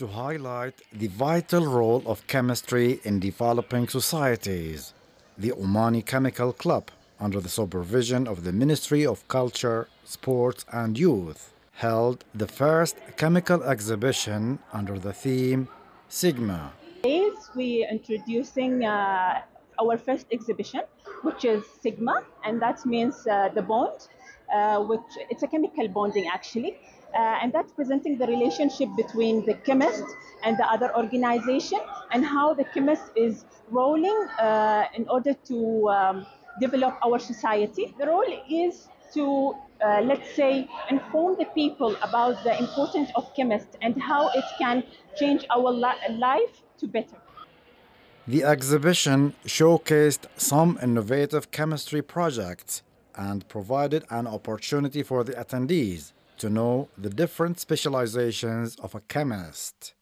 to highlight the vital role of chemistry in developing societies. The Omani Chemical Club, under the supervision of the Ministry of Culture, Sports and Youth, held the first chemical exhibition under the theme Sigma. Today we are introducing uh, our first exhibition, which is Sigma, and that means uh, the bond, which it's a chemical bonding actually, uh, and that's presenting the relationship between the chemist and the other organization, and how the chemist is rolling uh, in order to um, develop our society. The role is to uh, let's say inform the people about the importance of chemist and how it can change our li- life to better. The exhibition showcased some innovative chemistry projects and provided an opportunity for the attendees to know the different specializations of a chemist.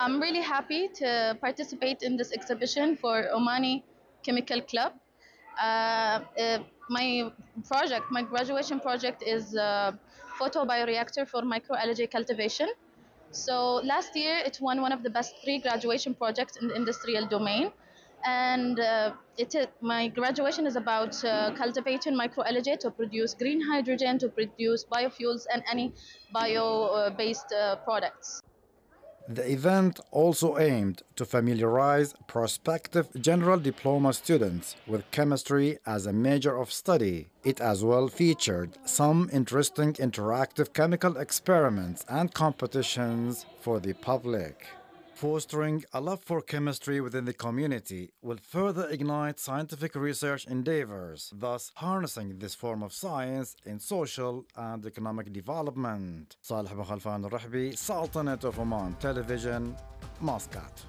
I'm really happy to participate in this exhibition for Omani Chemical Club. Uh, uh, my project, my graduation project is a photobioreactor for microalgae cultivation. So last year it won one of the best three graduation projects in the industrial domain. And uh, it is, my graduation is about uh, cultivating microalgae to produce green hydrogen, to produce biofuels and any bio-based uh, products. The event also aimed to familiarize prospective general diploma students with chemistry as a major of study. It as well featured some interesting interactive chemical experiments and competitions for the public. Fostering a love for chemistry within the community will further ignite scientific research endeavors, thus harnessing this form of science in social and economic development. Saleh Bukhalfan Rahbi, Sultanate of Oman Television, Muscat.